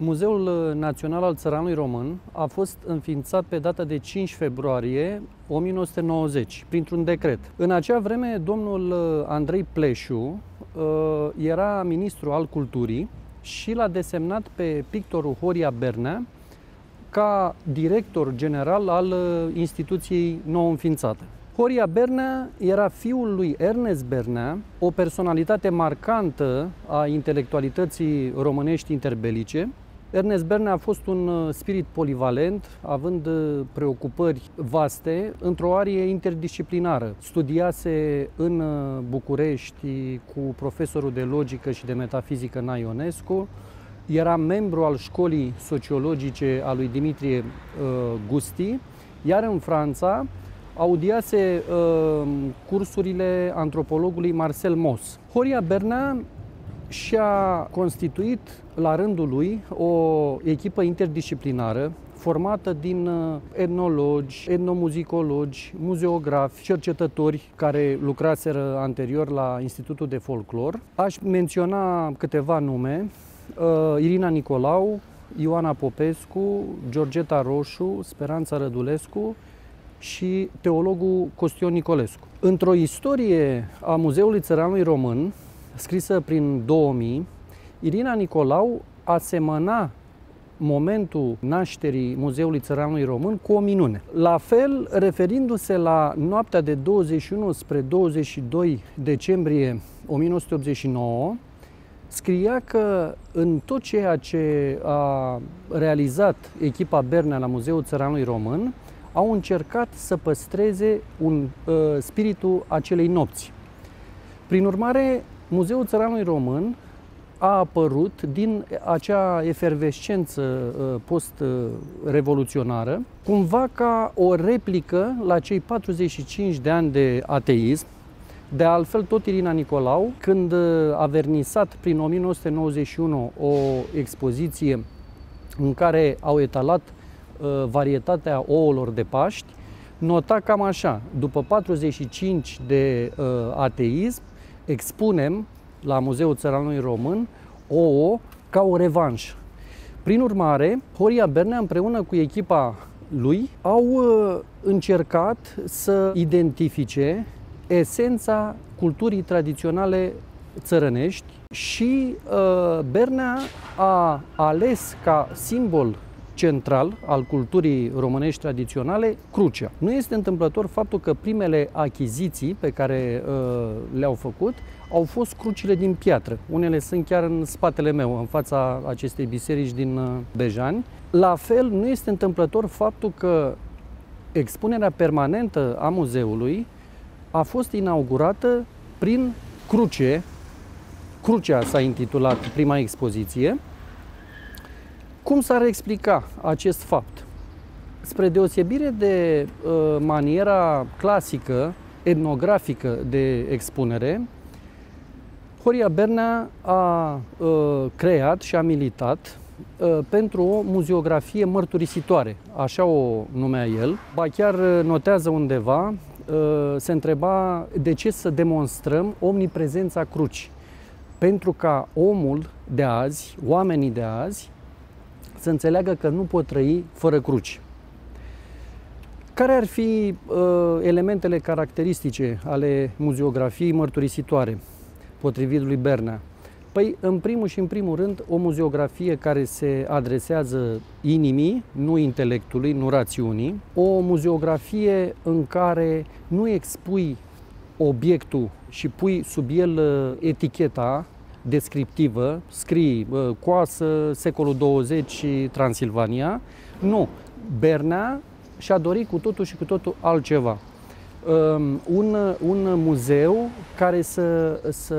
Muzeul Național al Țăranului Român a fost înființat pe data de 5 februarie 1990, printr-un decret. În acea vreme, domnul Andrei Pleșu uh, era ministru al culturii și l-a desemnat pe pictorul Horia Bernea ca director general al uh, instituției nou înființate. Horia Bernea era fiul lui Ernest Bernea, o personalitate marcantă a intelectualității românești interbelice. Ernest Bernea a fost un uh, spirit polivalent, având uh, preocupări vaste într-o arie interdisciplinară. Studiase în București cu profesorul de logică și de metafizică Naionescu, era membru al școlii sociologice a lui Dimitrie uh, Gusti, iar în Franța audiase uh, cursurile antropologului Marcel Moss. Horia Bernat și-a constituit la rândul lui o echipă interdisciplinară formată din uh, etnologi, etnomuzicologi, muzeografi, cercetători care lucraseră anterior la Institutul de Folclor. Aș menționa câteva nume, uh, Irina Nicolau, Ioana Popescu, Georgeta Roșu, Speranța Rădulescu și teologul Costion Nicolescu. Într-o istorie a Muzeului Țăranului Român, scrisă prin 2000, Irina Nicolau asemăna momentul nașterii Muzeului Țăranului Român cu o minune. La fel, referindu-se la noaptea de 21 spre 22 decembrie 1989, scria că în tot ceea ce a realizat echipa Bernea la Muzeul Țăranului Român, au încercat să păstreze un, uh, spiritul acelei nopți. Prin urmare, Muzeul Țăranului Român a apărut din acea efervescență uh, post-revoluționară, cumva ca o replică la cei 45 de ani de ateism, de altfel, tot Irina Nicolau, când a vernisat prin 1991 o expoziție în care au etalat uh, varietatea ouălor de Paști, nota cam așa, după 45 de uh, ateism, expunem la Muzeul Țăranului Român ouă ca o revanșă. Prin urmare, Horia Bernea împreună cu echipa lui au uh, încercat să identifice esența culturii tradiționale țărănești și uh, Bernea a ales ca simbol central al culturii românești tradiționale crucea. Nu este întâmplător faptul că primele achiziții pe care uh, le-au făcut au fost crucile din piatră. Unele sunt chiar în spatele meu, în fața acestei biserici din uh, Bejani. La fel, nu este întâmplător faptul că expunerea permanentă a muzeului a fost inaugurată prin cruce. Crucea s-a intitulat prima expoziție. Cum s-ar explica acest fapt? Spre deosebire de uh, maniera clasică, etnografică de expunere, Horia Bernea a uh, creat și a militat uh, pentru o muzeografie mărturisitoare, așa o numea el. Ba chiar notează undeva Uh, se întreba de ce să demonstrăm omniprezența crucii. Pentru ca omul de azi, oamenii de azi, să înțeleagă că nu pot trăi fără cruci. Care ar fi uh, elementele caracteristice ale muzeografiei mărturisitoare, potrivit lui Bernea? Păi, în primul și în primul rând, o muzeografie care se adresează inimii, nu intelectului, nu rațiunii, o muzeografie în care nu expui obiectul și pui sub el uh, eticheta descriptivă, scrii uh, coasă, secolul 20 Transilvania. Nu, Bernea și-a dorit cu totul și cu totul altceva. Um, un, un muzeu care să, să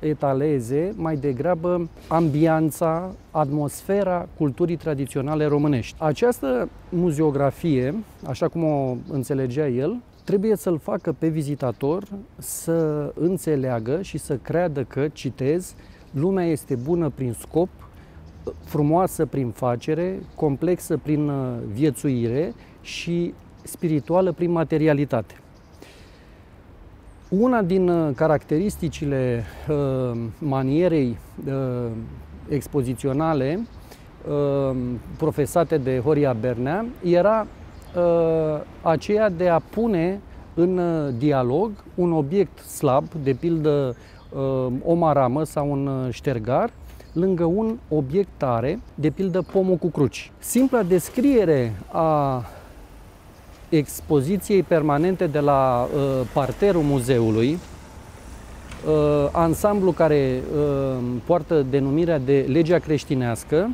etaleze mai degrabă ambianța, atmosfera culturii tradiționale românești. Această muzeografie, așa cum o înțelegea el, trebuie să-l facă pe vizitator să înțeleagă și să creadă că, citez, lumea este bună prin scop, frumoasă prin facere, complexă prin uh, viețuire și spirituală prin materialitate. Una din uh, caracteristicile uh, manierei uh, expoziționale uh, profesate de Horia Bernea era uh, aceea de a pune în uh, dialog un obiect slab, de pildă uh, o maramă sau un uh, ștergar, lângă un obiect tare, de pildă pomul cu cruci. Simpla descriere a expoziției permanente de la uh, parterul muzeului, uh, ansamblu care uh, poartă denumirea de legea creștinească,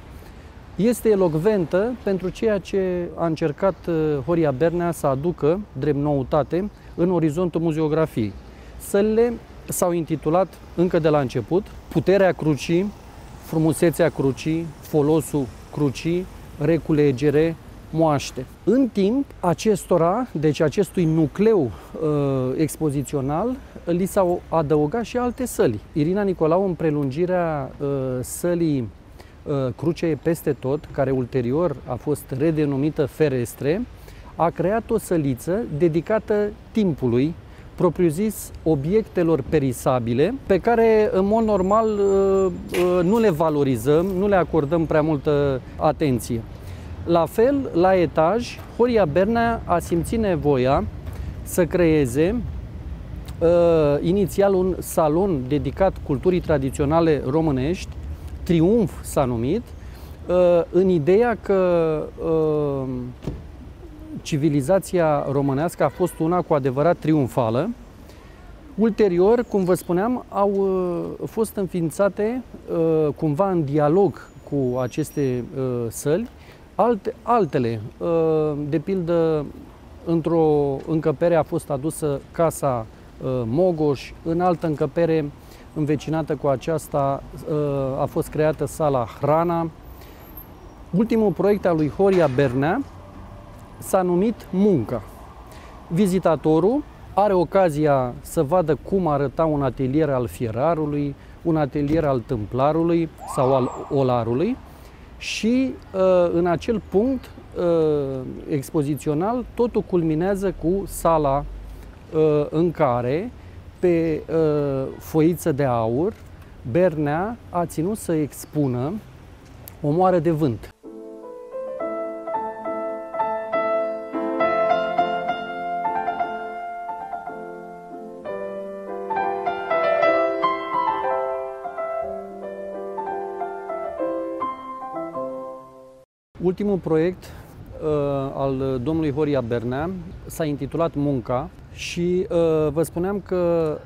este elocventă pentru ceea ce a încercat uh, Horia Bernea să aducă drept noutate în orizontul muzeografiei. Sălile s-au intitulat încă de la început Puterea crucii, frumusețea crucii, folosul crucii, reculegere, moaște. În timp, acestora, deci acestui nucleu uh, expozițional, li s-au adăugat și alte săli. Irina Nicolau, în prelungirea uh, sălii uh, Cruce peste tot, care ulterior a fost redenumită Ferestre, a creat o săliță dedicată timpului, propriu-zis obiectelor perisabile, pe care în mod normal uh, uh, nu le valorizăm, nu le acordăm prea multă atenție. La fel, la etaj, Horia Bernea a simțit nevoia să creeze uh, inițial un salon dedicat culturii tradiționale românești, Triumf s-a numit, uh, în ideea că uh, civilizația românească a fost una cu adevărat triumfală. Ulterior, cum vă spuneam, au uh, fost înființate uh, cumva în dialog cu aceste uh, săli Alte, altele, uh, de pildă, într-o încăpere a fost adusă casa uh, Mogoș, în altă încăpere învecinată cu aceasta uh, a fost creată sala Hrana. Ultimul proiect al lui Horia Bernea s-a numit Munca. Vizitatorul are ocazia să vadă cum arăta un atelier al fierarului, un atelier al tâmplarului sau al olarului, și uh, în acel punct uh, expozițional totul culminează cu sala uh, în care pe foiță de aur Bernea a ținut să expună o moară de vânt. Ultimul proiect uh, al domnului Horia Bernea s-a intitulat Munca și uh, vă spuneam că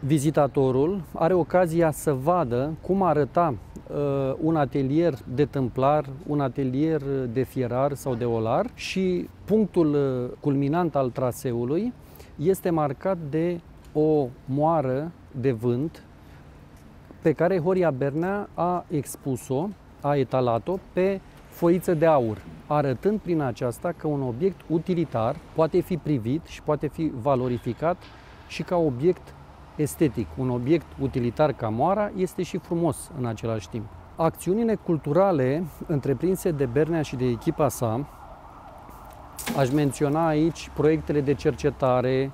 vizitatorul are ocazia să vadă cum arăta uh, un atelier de tâmplar, un atelier de fierar sau de olar și punctul uh, culminant al traseului este marcat de o moară de vânt pe care Horia Bernea a expus-o, a etalat-o pe foiță de aur, arătând prin aceasta că un obiect utilitar poate fi privit și poate fi valorificat și ca obiect estetic. Un obiect utilitar ca moara este și frumos în același timp. Acțiunile culturale întreprinse de Bernea și de echipa sa, aș menționa aici proiectele de cercetare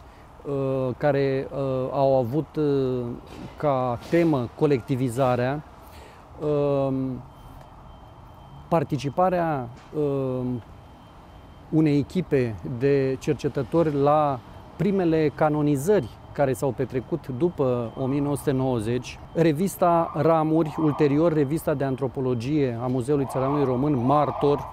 uh, care uh, au avut uh, ca temă colectivizarea, participarea uh, unei echipe de cercetători la primele canonizări care s-au petrecut după 1990, revista Ramuri, ulterior revista de antropologie a Muzeului Țăranului Român, Martor,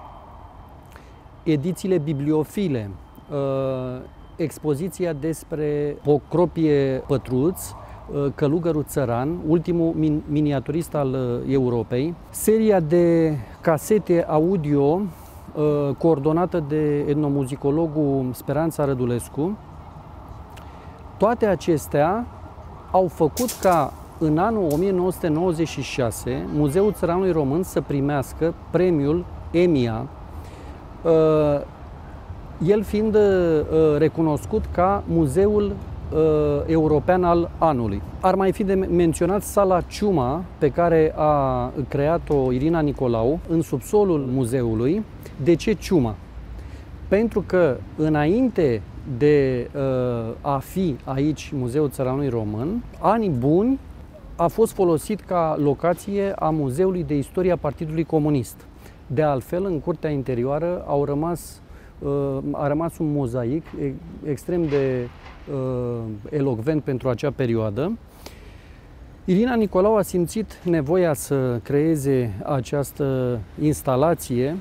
edițiile bibliofile, uh, expoziția despre o cropie Pătruț, Uh, Călugărul Țăran, ultimul miniaturist al uh, Europei, seria de casete audio uh, coordonată de etnomuzicologul Speranța Rădulescu. Toate acestea au făcut ca în anul 1996 Muzeul Țăranului Român să primească premiul EMIA, el fiind recunoscut ca muzeul uh, european al anului. Ar mai fi de menționat sala Ciuma, pe care a creat-o Irina Nicolau în subsolul muzeului. De ce Ciuma? Pentru că înainte de uh, a fi aici Muzeul Țăranului Român, anii buni a fost folosit ca locație a Muzeului de Istoria Partidului Comunist. De altfel, în curtea interioară au rămas, a rămas un mozaic extrem de elocvent pentru acea perioadă. Irina Nicolau a simțit nevoia să creeze această instalație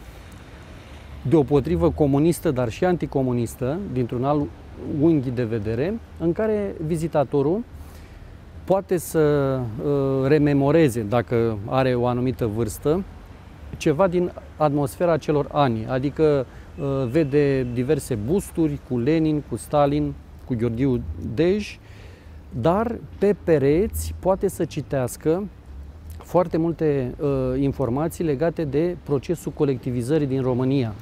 deopotrivă comunistă, dar și anticomunistă, dintr-un alt unghi de vedere, în care vizitatorul poate să uh, rememoreze, dacă are o anumită vârstă, ceva din atmosfera celor ani, adică uh, vede diverse busturi cu Lenin, cu Stalin, cu Gheorghiu Dej, dar pe pereți poate să citească foarte multe uh, informații legate de procesul colectivizării din România.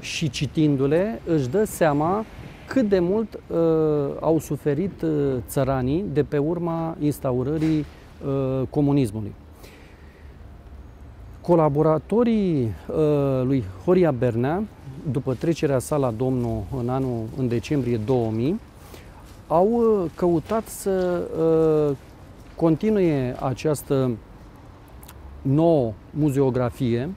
Și citindu-le își dă seama cât de mult uh, au suferit uh, țăranii de pe urma instaurării uh, comunismului. Colaboratorii uh, lui Horia Bernea, după trecerea sa la Domnul în anul, în decembrie 2000, au uh, căutat să uh, continue această nouă muzeografie,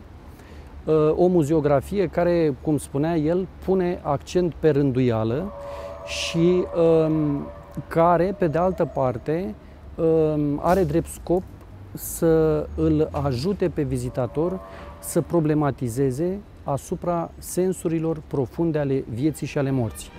uh, o muzeografie care, cum spunea el, pune accent pe rânduială și um, care, pe de altă parte, um, are drept scop să îl ajute pe vizitator să problematizeze asupra sensurilor profunde ale vieții și ale morții.